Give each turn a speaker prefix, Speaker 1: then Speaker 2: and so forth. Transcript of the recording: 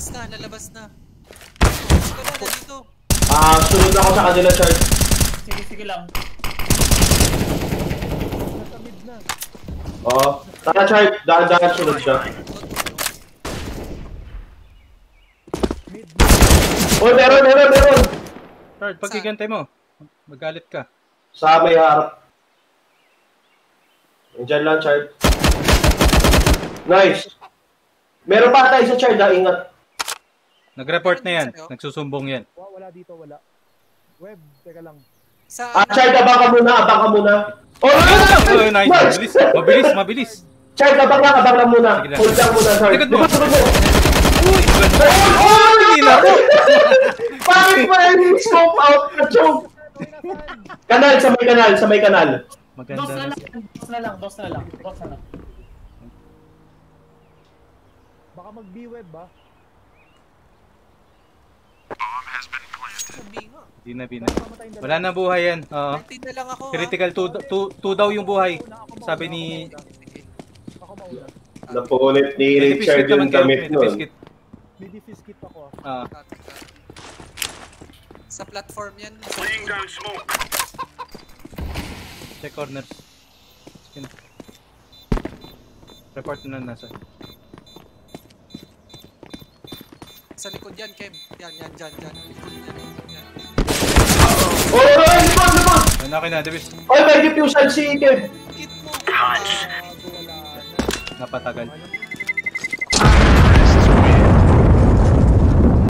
Speaker 1: Lalabas na, lalabas na. Ito na, nandito.
Speaker 2: Ah, sunod ako sa kanila, Chard.
Speaker 3: Sige, sige lang.
Speaker 4: Nasa mid na.
Speaker 2: Oo. Tara, Chard. Dahan-dahan sunod siya.
Speaker 4: Mid.
Speaker 2: Uy, meron, meron, meron!
Speaker 5: Chard, pag gigantay mo, magalit ka.
Speaker 2: Sa may harap. Nandiyan lang, Chard. Nice! Meron pa tayo sa Chard, ha? Ingat.
Speaker 5: Nag-report na yan. Nagsusumbong yan.
Speaker 4: Wa- Wala dito, wala. Web, teka lang.
Speaker 1: Sa
Speaker 2: Ah, Chard, abang ka muna, abang ka muna. Oh, no, no, no!
Speaker 5: Oh, nice. Mabilis. Mabilis, mabilis.
Speaker 2: Chard, abang lang, abang lang muna.
Speaker 5: Sige lang.
Speaker 2: Hold lang muna, Chard.
Speaker 5: Likod mo. Uy.
Speaker 2: Oh,
Speaker 5: Hindi na ako.
Speaker 2: Bakit mo yung scope out na choke? Kanal, sa may kanal, sa may kanal.
Speaker 3: Dos
Speaker 5: Maganda
Speaker 3: na
Speaker 5: na.
Speaker 3: lang, dos na lang, dos na lang, dos na lang.
Speaker 4: Baka mag-B-web ba?
Speaker 1: Sabi nga.
Speaker 5: Di na, di na.
Speaker 4: Baka matayong dalawa.
Speaker 5: Wala na buhay yan. Oo.
Speaker 1: 19 na lang ako.
Speaker 5: Critical 2 daw yung buhay. Sabi ni...
Speaker 4: Ako mauna.
Speaker 2: Napunit ni
Speaker 5: May
Speaker 2: Richard yung
Speaker 5: May
Speaker 2: nun.
Speaker 4: May defuse kit ako ah.
Speaker 1: Sa platform yan. Sa
Speaker 5: Check corners. Na. Report na nasa.
Speaker 1: Sa likod yan, Kem. Yan, yan, dyan, dyan. Likod yan,
Speaker 5: Ano akin na, Davis?
Speaker 2: Ay, may diffusion si Kev.
Speaker 5: Napatagal.